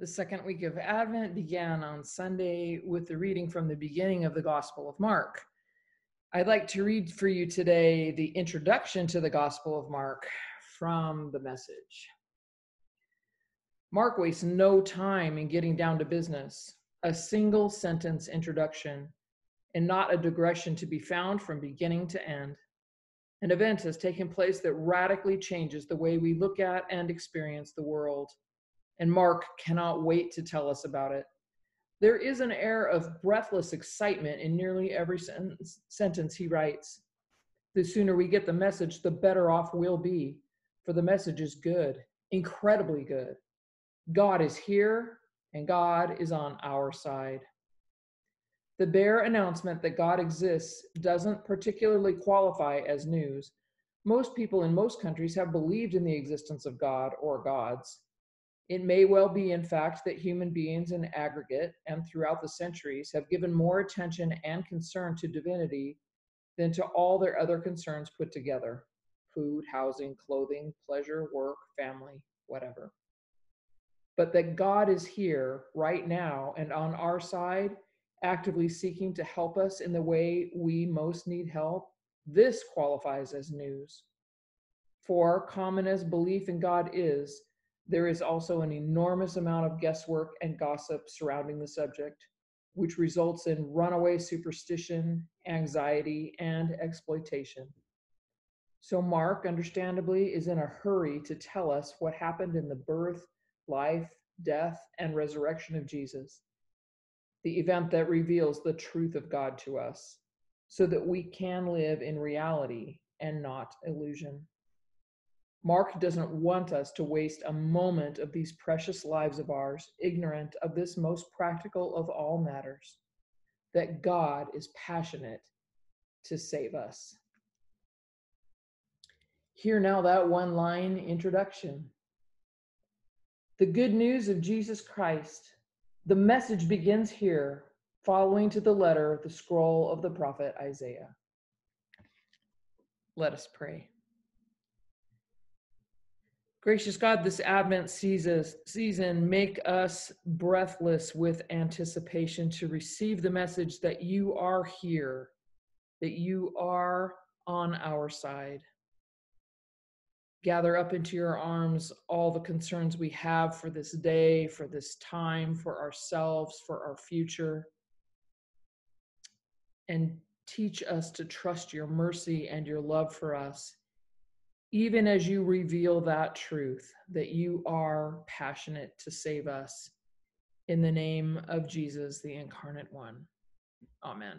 The second week of Advent began on Sunday with the reading from the beginning of the Gospel of Mark. I'd like to read for you today the introduction to the Gospel of Mark from the message. Mark wastes no time in getting down to business, a single sentence introduction, and not a digression to be found from beginning to end. An event has taken place that radically changes the way we look at and experience the world and Mark cannot wait to tell us about it. There is an air of breathless excitement in nearly every sentence, he writes. The sooner we get the message, the better off we'll be, for the message is good, incredibly good. God is here, and God is on our side. The bare announcement that God exists doesn't particularly qualify as news. Most people in most countries have believed in the existence of God or gods. It may well be, in fact, that human beings in aggregate and throughout the centuries have given more attention and concern to divinity than to all their other concerns put together food, housing, clothing, pleasure, work, family, whatever. But that God is here right now and on our side, actively seeking to help us in the way we most need help, this qualifies as news. For, common as belief in God is, there is also an enormous amount of guesswork and gossip surrounding the subject, which results in runaway superstition, anxiety, and exploitation. So, Mark, understandably, is in a hurry to tell us what happened in the birth, life, death, and resurrection of Jesus, the event that reveals the truth of God to us, so that we can live in reality and not illusion. Mark doesn't want us to waste a moment of these precious lives of ours ignorant of this most practical of all matters that God is passionate to save us. Hear now that one line introduction. The good news of Jesus Christ. The message begins here, following to the letter the scroll of the prophet Isaiah. Let us pray. Gracious God, this Advent season, make us breathless with anticipation to receive the message that you are here, that you are on our side. Gather up into your arms all the concerns we have for this day, for this time, for ourselves, for our future. And teach us to trust your mercy and your love for us even as you reveal that truth that you are passionate to save us in the name of Jesus, the incarnate one. Amen.